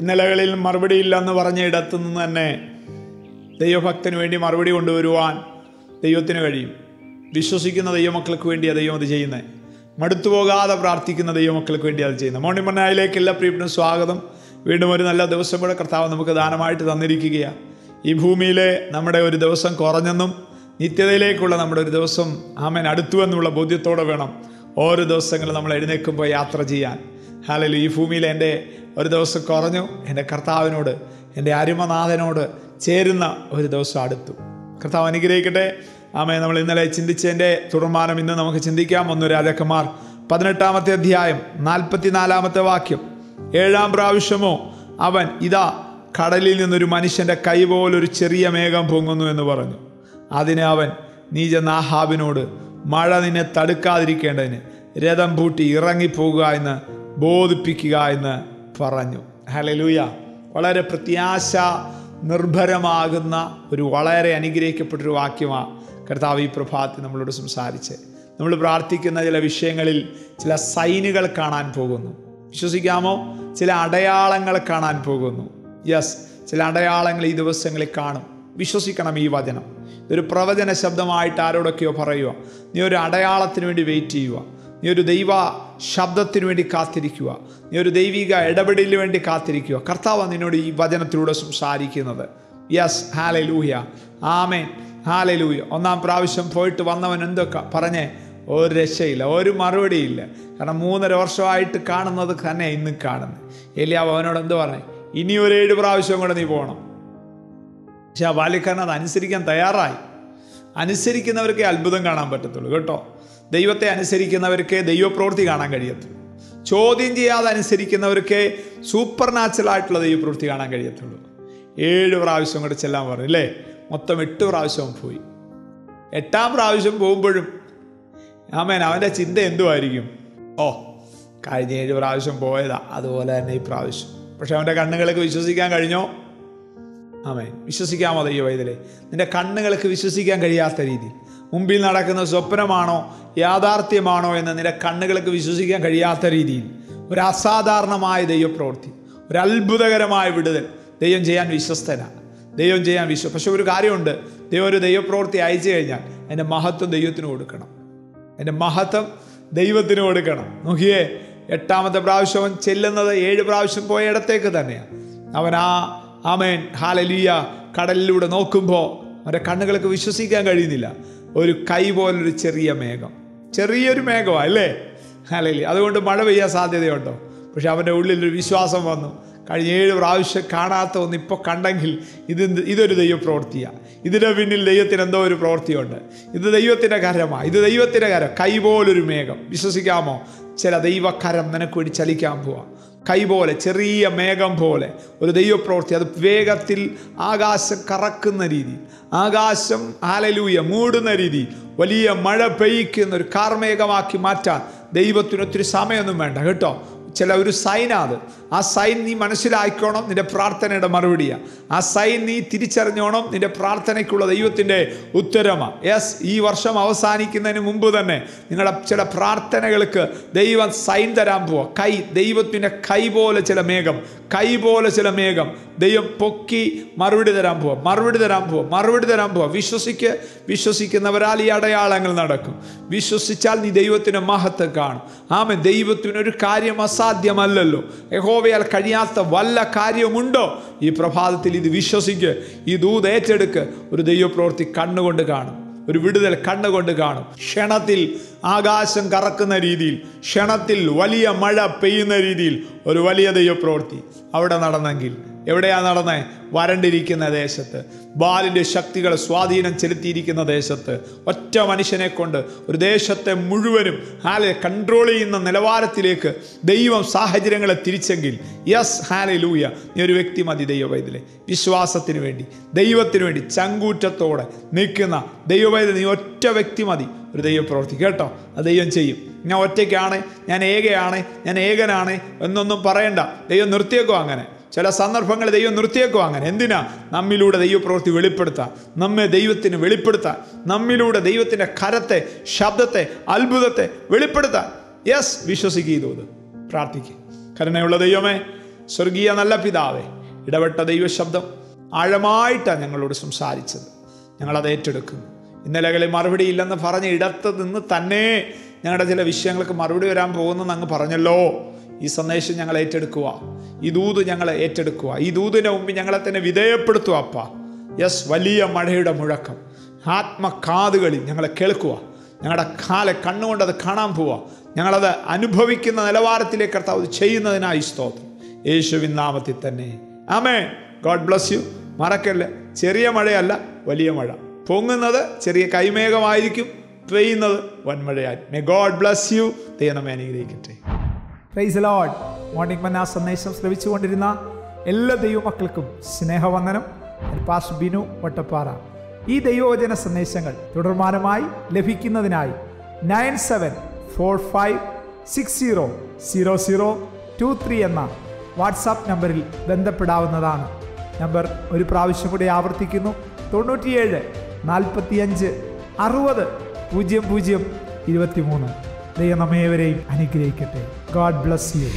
ഇന്നലകളിൽ മറുപടിയില്ലെന്ന് പറഞ്ഞ ഇടത്തു നിന്ന് തന്നെ ദൈവഭക്തന് വേണ്ടി മറുപടി കൊണ്ടുവരുവാൻ ദൈവത്തിന് കഴിയും. വിശ്വസിക്കുന്ന ദൈവമക്കൾക്ക് വേണ്ടി ദൈവം അത് ചെയ്യുന്നത് മടുത്തു പോകാതെ പ്രാർത്ഥിക്കുന്ന ദൈവമക്കൾക്ക് വേണ്ടി അത് ചെയ്യുന്നത് മോണി മണ്ണായിലേക്ക് എല്ലാ പ്രിയപ്പെട്ടനും സ്വാഗതം. വീണ്ടും ഒരു നല്ല ദിവസം കൂടെ കർത്താവ് നമുക്ക് ദാനമായിട്ട് തന്നിരിക്കുകയാണ് ഈ ഭൂമിയിലെ നമ്മുടെ ഒരു ദിവസം കുറഞ്ഞെന്നും നിത്യതയിലേക്കുള്ള നമ്മുടെ ഒരു ദിവസം ആമൻ അടുത്തു എന്നുള്ള ബോധ്യത്തോടെ വേണം ഓരോ ദിവസങ്ങളും നമ്മൾ എഴുന്നേൽക്കുമ്പോൾ യാത്ര ചെയ്യാൻ. ഹാലലു ഈ ഭൂമിയിലെ എന്റെ ഒരു ദിവസം കുറഞ്ഞു. എന്റെ കർത്താവിനോട് എന്റെ അരുമനാഥനോട് ചേരുന്ന ഒരു ദിവസം അടുത്തു. കർത്താവ് അനുഗ്രഹിക്കട്ടെ. ആമേ നമ്മൾ ഇന്നലെ ചിന്തിച്ചതിന്റെ തുടർമാനം ഇന്ന് നമുക്ക് ചിന്തിക്കാം. ഒന്ന് രാജാക്കന്മാർ പതിനെട്ടാമത്തെ അധ്യായം നാൽപ്പത്തിനാലാമത്തെ വാക്യം. ഏഴാം പ്രാവശ്യമോ അവൻ ഇതാ കടലിൽ നിന്നൊരു മനുഷ്യന്റെ കൈ പോലൊരു ചെറിയ മേഘം പൊങ്ങുന്നു എന്ന് പറഞ്ഞു. അതിനെ അവൻ നീ ചെന്ന ആഹാബിനോട് മഴ നിന്നെ തടുക്കാതിരിക്കേണ്ടതിന് രഥം പൂട്ടി ഇറങ്ങിപ്പോകുക എന്ന് ബോധിപ്പിക്കുക എന്ന് പറഞ്ഞു. ഹലലൂയ വളരെ പ്രത്യാശ നിർഭരമാകുന്ന ഒരു വളരെ അനുഗ്രഹിക്കപ്പെട്ടൊരു വാക്യമാണ് കർത്താവ് ഈ പ്രഭാതത്തിൽ നമ്മളോട് സംസാരിച്ച്. നമ്മൾ പ്രാർത്ഥിക്കുന്ന ചില വിഷയങ്ങളിൽ ചില സൈനുകൾ കാണാൻ പോകുന്നു. വിശ്വസിക്കാമോ? ചില അടയാളങ്ങൾ കാണാൻ പോകുന്നു. യെസ് ചില അടയാളങ്ങൾ ഈ ദിവസങ്ങളിൽ കാണും. വിശ്വസിക്കണം ഈ വചനം. ഇതൊരു പ്രവചന ശബ്ദമായിട്ട് ആരോടൊക്കെയോ പറയുക നീ ഒരു അടയാളത്തിന് വേണ്ടി വെയിറ്റ് ചെയ്യുക നീ ഒരു ദൈവ ശബ്ദത്തിനു വേണ്ടി കാത്തിരിക്കുക. നീ ഒരു ദൈവിക ഇടപെടലിന് വേണ്ടി കാത്തിരിക്കുക. കർത്താവ് നിന്നോട് ഈ വചനത്തിലൂടെ സംസാരിക്കുന്നത്. Yes hallelujah amen hallelujah ഒന്നാം പ്രാവശ്യം പോയിട്ട് വന്നവൻ എന്തൊക്കെ? പറഞ്ഞേ ഒരു രക്ഷയില്ല ഒരു മറുപടിയില്ല കാരണം മൂന്നര വർഷമായിട്ട് കാണുന്നത് തന്നെ ഇന്ന് കാണുന്നത് എലിയാവ് അവനോട് എന്ത് പറഞ്ഞു? ഇനി ഒരു ഏഴ് പ്രാവശ്യം കൂടെ നീ പോകണം പക്ഷെ ആ ബാല്യക്കാരൻ അത് അനുസരിക്കാൻ തയ്യാറായി. അനുസരിക്കുന്നവർക്കേ അത്ഭുതം കാണാൻ പറ്റത്തുള്ളൂ കേട്ടോ? ദൈവത്തെ അനുസരിക്കുന്നവർക്ക് ദൈവപ്രവൃത്തി കാണാൻ കഴിയത്തുള്ളൂ. ചോദ്യം ചെയ്യാതെ അനുസരിക്കുന്നവർക്ക് സൂപ്പർ നാച്ചുറൽ ആയിട്ടുള്ള ദൈവപ്രവൃത്തി കാണാൻ കഴിയത്തുള്ളൂ. ഏഴ് പ്രാവശ്യം കൂടെ ചെല്ലാൻ പറഞ്ഞു അല്ലേ? മൊത്തം എട്ട് പ്രാവശ്യം പോയി. എട്ടാം പ്രാവശ്യം പോകുമ്പോഴും ആമേൻ അവന്റെ ചിന്ത എന്തുമായിരിക്കും ഓ കഴിഞ്ഞ ഏഴ് പ്രാവശ്യം പോയതാ അതുപോലെ തന്നെ ഈ പ്രാവശ്യം. പക്ഷെ അവന്റെ കണ്ണുകളൊക്കെ വിശ്വസിക്കാൻ കഴിഞ്ഞോ? ആമേൻ. വിശ്വസിക്കാമോ ദൈവ നിന്റെ കണ്ണുകൾക്ക് വിശ്വസിക്കാൻ കഴിയാത്ത രീതി. മുമ്പിൽ നടക്കുന്ന സ്വപ്നമാണോ യാഥാർത്ഥ്യമാണോ എന്ന് നിന്റെ കണ്ണുകൾക്ക് വിശ്വസിക്കാൻ കഴിയാത്ത രീതിയിൽ. ഒരു അസാധാരണമായ ദൈവപ്രവൃത്തി. ഒരു അത്ഭുതകരമായ വിടുതൽ. ദൈവം ചെയ്യാൻ വിശ്വസ്തനാണ് ദൈവം ചെയ്യാൻ വിശ്വ പക്ഷെ ഒരു കാര്യമുണ്ട്. ദൈവം ഒരു ദൈവപ്രവൃത്തി അയച്ചു കഴിഞ്ഞാൽ എന്റെ മഹത്വം ദൈവത്തിന് കൊടുക്കണം. എന്റെ മഹത്വം ദൈവത്തിന് കൊടുക്കണം. നോക്കിയേ എട്ടാമത്തെ പ്രാവശ്യം ചെല്ലുന്നത് ഏഴ് പ്രാവശ്യം പോയ ഇടത്തേക്ക് തന്നെയാണ് അവൻ ആ ആമേൻ. ഹാലലിയ. കടലിലൂടെ നോക്കുമ്പോൾ അവന്റെ കണ്ണുകൾക്ക് വിശ്വസിക്കാൻ കഴിയുന്നില്ല. ഒരു കൈ പോലൊരു ചെറിയ മേഘം. ചെറിയൊരു മേഘമാണ് അല്ലേ? ഹാലലി അതുകൊണ്ട് മഴ പെയ്യാൻ സാധ്യതയുണ്ടോ? പക്ഷെ അവന്റെ ഉള്ളിലൊരു വിശ്വാസം വന്നു. കഴിഞ്ഞ ഏഴ് പ്രാവശ്യം കാണാത്ത ഒന്ന് ഇപ്പോൾ കണ്ടെങ്കിൽ ഇത് ഇതൊരു ദൈവപ്രവൃത്തിയാണ് ഇതിന്റെ പിന്നിൽ ദൈവത്തിന് എന്തോ ഒരു പ്രവൃത്തിയുണ്ട്. ഇത് ദൈവത്തിന്റെ കരമാണ് ഇത് ദൈവത്തിന്റെ കരം. കൈ പോലൊരു മേഘം. വിശ്വസിക്കാമോ? ചില ദൈവക്കരം നിനക്ക് വേണ്ടി ചലിക്കാൻ പോവാം. കൈ പോലെ ചെറിയ മേഘം പോലെ ഒരു ദൈവപ്രവൃത്തി. അത് വേഗത്തിൽ ആകാശം കറക്കുന്ന രീതി. ആകാശം ആലലൂയ മൂടുന്ന രീതി. വലിയ മഴ പെയ്യ്ക്കുന്ന ഒരു കാർമേഘമാക്കി മാറ്റാൻ ദൈവത്തിന് ഒത്തിരി സമയമൊന്നും വേണ്ട കേട്ടോ? ചില ഒരു സൈനാത് ആ സൈൻ നീ മനസ്സിലാക്കണം നിന്റെ പ്രാർത്ഥനയുടെ മറുപടിയാണ് ആ സൈൻ നീ തിരിച്ചറിഞ്ഞോണം നിന്റെ പ്രാർത്ഥനയ്ക്കുള്ള ദൈവത്തിന്റെ ഉത്തരമാണ് യെസ് ഈ വർഷം അവസാനിക്കുന്നതിന് മുമ്പ് തന്നെ നിങ്ങളുടെ ചില പ്രാർത്ഥനകൾക്ക് ദൈവം സൈൻ തരാൻ പോവാ. കൈ ദൈവത്തിന്റെ കൈ പോലെ ചില മേഘം. കൈ പോലെ ചില മേഘം. ദൈവം പൊക്കി മറുപടി തരാൻ പോവാം. മറുപടി തരാൻ പോവാം. മറുപടി തരാൻ പോവാം. വിശ്വസിക്ക്. വിശ്വസിക്കുന്നവരാൽ ഈ അടയാളങ്ങൾ നടക്കും. വിശ്വസിച്ചാൽ നീ ദൈവത്തിന്റെ മഹത്വം കാണും. ആമെ ദൈവത്തിനൊരു കാര്യം അസാധ്യമല്ലല്ലോ യഹോവയാൽ കഴിയാത്ത വല്ല കാര്യമുണ്ടോ? ഈ പ്രഭാതത്തിൽ ഇത് വിശ്വസിക്ക്. ഈ ദൂത് ഏറ്റെടുക്ക്. ഒരു ദൈവപ്രവൃത്തി കണ്ണുകൊണ്ട് കാണും. ഒരു വിടുതൽ കണ്ണുകൊണ്ട് കാണും. ക്ഷണത്തിൽ ആകാശം കറക്കുന്ന രീതിയിൽ ക്ഷണത്തിൽ വലിയ മഴ പെയ്യുന്ന രീതിയിൽ ഒരു വലിയ ദൈവപ്രവൃത്തി അവിടെ നടന്നെങ്കിൽ. എവിടെയാ നടന്നത് വരണ്ടിരിക്കുന്ന ദേശത്ത്. ബാലിന്റെ ശക്തികൾ സ്വാധീനം ചെലുത്തിയിരിക്കുന്ന ദേശത്ത്. ഒറ്റ മനുഷ്യനെ കൊണ്ട് ഒരു ദേശത്തെ മുഴുവനും ഹാലെ കൺട്രോൾ ചെയ്യുന്ന നിലവാരത്തിലേക്ക് ദൈവം സാഹചര്യങ്ങളെ തിരിച്ചെങ്കിൽ യെസ് ഹാലെ ലൂയ നീ ഒരു വ്യക്തി മതി ദൈവവൈദ്യലെ വിശ്വാസത്തിന് വേണ്ടി ദൈവത്തിന് വേണ്ടി ചങ്കൂറ്റത്തോടെ നിൽക്കുന്ന ദൈവവൈദ്യ നീ ഒറ്റ വ്യക്തി മതി. ഒരു ദൈവപ്രവൃത്തി കേട്ടോ? അത് ദൈവം ചെയ്യും. ഞാൻ ഒറ്റയ്ക്കാണ് ഞാൻ ഏകയാണ് ഞാൻ ഏകനാണ് എന്നൊന്നും പറയണ്ട. ദൈവം നിർത്തിയേക്കോ അങ്ങനെ. ചില സന്ദർഭങ്ങളിൽ ദൈവം നിർത്തിയേക്കും അങ്ങനെ. എന്തിനാ? നമ്മിലൂടെ ദൈവപ്രവൃത്തി വെളിപ്പെടുത്താൻ നമ്മെ ദൈവത്തിന് വെളിപ്പെടുത്താൻ നമ്മിലൂടെ ദൈവത്തിന്റെ കരത്തെ ശബ്ദത്തെ അത്ഭുതത്തെ വെളിപ്പെടുത്താൻ യെസ് വിശ്വസിക്കുക ഇതോത് പ്രാർത്ഥിക്കുക കരുണയുള്ള ദൈവമേ സ്വർഗീയ നല്ല പിതാവേ ഇടപെട്ട ദൈവശബ്ദം ആഴമായിട്ടാണ് ഞങ്ങളോട് സംസാരിച്ചത്. ഞങ്ങളത് ഏറ്റെടുക്കും ഇന്നലകളിൽ മറുപടി ഇല്ലെന്ന് പറഞ്ഞ ഇടത്ത് നിന്ന് തന്നെ ഞങ്ങളുടെ ചില വിഷയങ്ങൾക്ക് മറുപടി വരാൻ പോകുന്നെന്ന് അങ്ങ് പറഞ്ഞല്ലോ. ഈ സന്ദേശം ഞങ്ങൾ ഏറ്റെടുക്കുക ഈ ദൂത് ഞങ്ങളെ ഏറ്റെടുക്കുക. ഈ ദൂതിന്റെ മുമ്പ് ഞങ്ങളെ തന്നെ വിധേയപ്പെടുത്തുക അപ്പ. യെസ് വലിയ മഴയുടെ മുഴക്കം. ആത്മകാതുകളിൽ ഞങ്ങളെ കേൾക്കുക. ഞങ്ങളുടെ കാലെ കണ്ണുകൊണ്ട് അത് കാണാൻ പോവുക. ഞങ്ങളത് അനുഭവിക്കുന്ന നിലവാരത്തിലേക്ക് കർത്താവ് ചെയ്യുന്നതിനായി സ്തോത്രം. യേശുവിൻ നാമത്തിൽ തന്നെ. ആമേ ഗോഡ് ബ്ലസ് യു മറക്കല്ലേ? ചെറിയ മഴയല്ല വലിയ മഴ. പൊങ്ങുന്നത് ചെറിയ കൈമേഘമായിരിക്കും. പെയ്യുന്നത് വൻമഴയായി. മേ ഗോഡ് ബ്ലസ് യു ദൈവമേ അനുഗ്രഹിക്കട്ടെ. പ്രൈസ് മോർണിംഗ് മന്ന സന്ദേശം ശ്രവിച്ചുകൊണ്ടിരുന്ന എല്ലാ ദൈവമക്കൾക്കും സ്നേഹവന്ദനം. പാസ് ബിനു വട്ടപ്പാറ ഈ ദൈവവചന സന്ദേശങ്ങൾ തുടർമാനമായി ലഭിക്കുന്നതിനായി nine seven four five six zero zero zero two three എന്ന വാട്സാപ്പ് നമ്പറിൽ ബന്ധപ്പെടാവുന്നതാണ്. നമ്പർ ഒരു പ്രാവശ്യം കൂടി ആവർത്തിക്കുന്നു. തൊണ്ണൂറ്റിയേഴ് നാൽപ്പത്തിയഞ്ച് അറുപത് പൂജ്യം പൂജ്യം ഇരുപത്തിമൂന്ന്. ദൈവം നമ്മേവരെയും അനുഗ്രഹിക്കട്ടെ. God bless you.